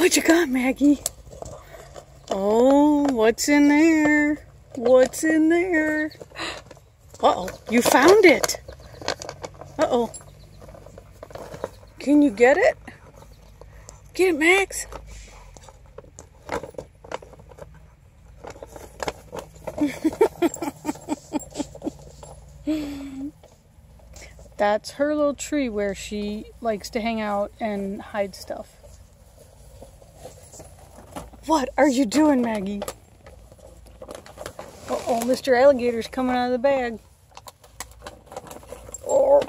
What you got, Maggie? Oh, what's in there? What's in there? Uh-oh, you found it. Uh-oh. Can you get it? Get it, Max. That's her little tree where she likes to hang out and hide stuff. What are you doing, Maggie? Uh oh, Mr. Alligator's coming out of the bag. Oh.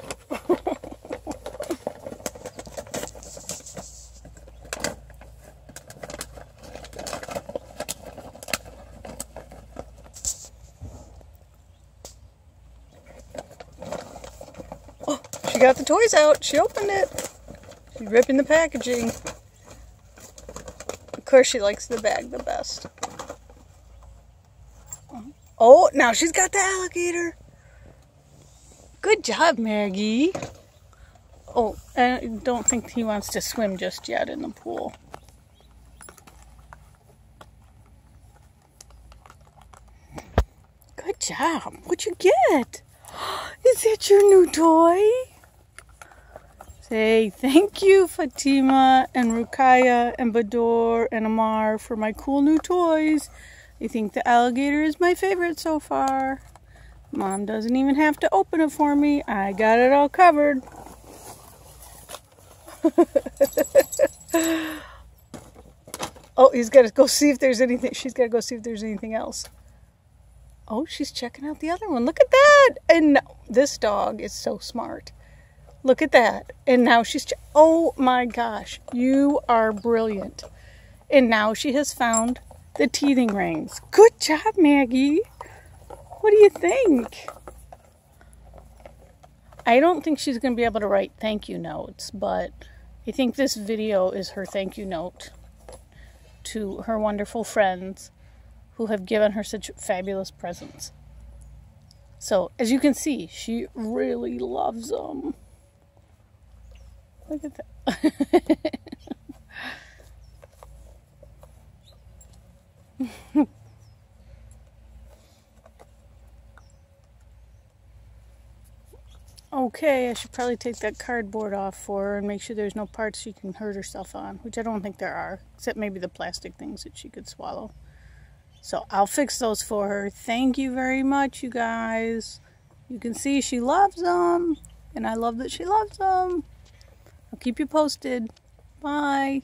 oh, she got the toys out. She opened it. She's ripping the packaging. Of course, she likes the bag the best. Oh, now she's got the alligator. Good job, Maggie. Oh, I don't think he wants to swim just yet in the pool. Good job. What'd you get? Is that your new toy? Say thank you, Fatima and Rukaya and Bador and Amar for my cool new toys. I think the alligator is my favorite so far. Mom doesn't even have to open it for me. I got it all covered. oh, he's got to go see if there's anything. She's got to go see if there's anything else. Oh, she's checking out the other one. Look at that. And this dog is so smart. Look at that. And now she's, oh my gosh, you are brilliant. And now she has found the teething rings. Good job, Maggie. What do you think? I don't think she's going to be able to write thank you notes, but I think this video is her thank you note to her wonderful friends who have given her such fabulous presents. So, as you can see, she really loves them. Look at that. okay, I should probably take that cardboard off for her and make sure there's no parts she can hurt herself on, which I don't think there are, except maybe the plastic things that she could swallow. So I'll fix those for her. Thank you very much, you guys. You can see she loves them, and I love that she loves them. I'll keep you posted. Bye.